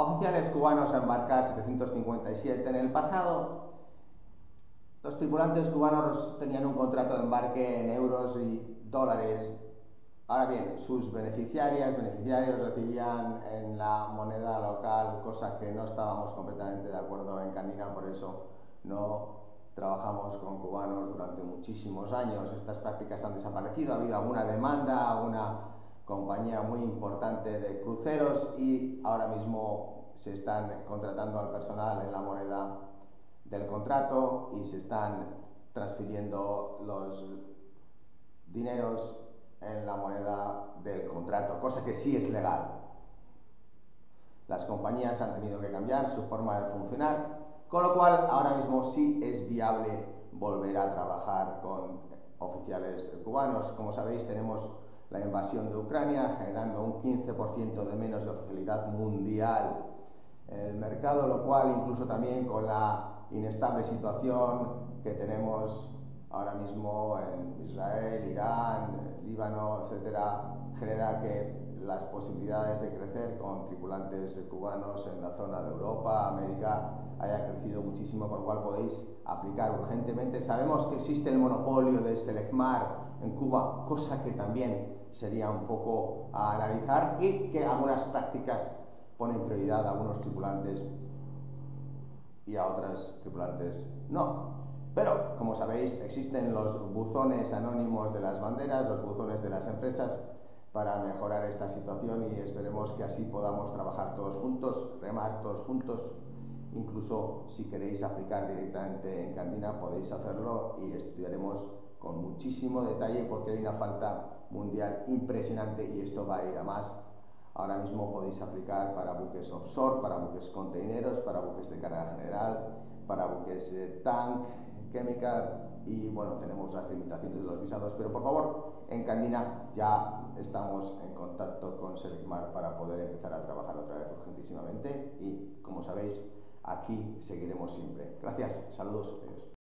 oficiales cubanos a embarcar 757 en el pasado. Los tripulantes cubanos tenían un contrato de embarque en euros y dólares. Ahora bien, sus beneficiarias, beneficiarios recibían en la moneda local, cosa que no estábamos completamente de acuerdo en Candina, por eso no trabajamos con cubanos durante muchísimos años. Estas prácticas han desaparecido, ha habido alguna demanda, alguna compañía muy importante de cruceros y ahora mismo se están contratando al personal en la moneda del contrato y se están transfiriendo los dineros en la moneda del contrato, cosa que sí es legal. Las compañías han tenido que cambiar su forma de funcionar, con lo cual ahora mismo sí es viable volver a trabajar con oficiales cubanos. Como sabéis, tenemos la invasión de Ucrania, generando un 15% de menos de oficialidad mundial en el mercado, lo cual incluso también con la inestable situación que tenemos ahora mismo en Israel, Irán, Líbano, etcétera, genera que las posibilidades de crecer con tripulantes cubanos en la zona de Europa, América, haya crecido muchísimo, por lo cual podéis aplicar urgentemente. Sabemos que existe el monopolio de Selecmar en Cuba, cosa que también sería un poco a analizar y que algunas prácticas ponen prioridad a algunos tripulantes y a otras tripulantes no. Pero, como sabéis, existen los buzones anónimos de las banderas, los buzones de las empresas, para mejorar esta situación y esperemos que así podamos trabajar todos juntos, remar todos juntos. Incluso si queréis aplicar directamente en Candina podéis hacerlo y estudiaremos con muchísimo detalle porque hay una falta mundial impresionante y esto va a ir a más. Ahora mismo podéis aplicar para buques offshore, para buques containeros, para buques de carga general, para buques eh, tank, chemical y bueno, tenemos las limitaciones de los visados, pero por favor, en Candina ya estamos en contacto con Selecmar para poder empezar a trabajar otra vez urgentísimamente y como sabéis, aquí seguiremos siempre. Gracias, saludos, adiós.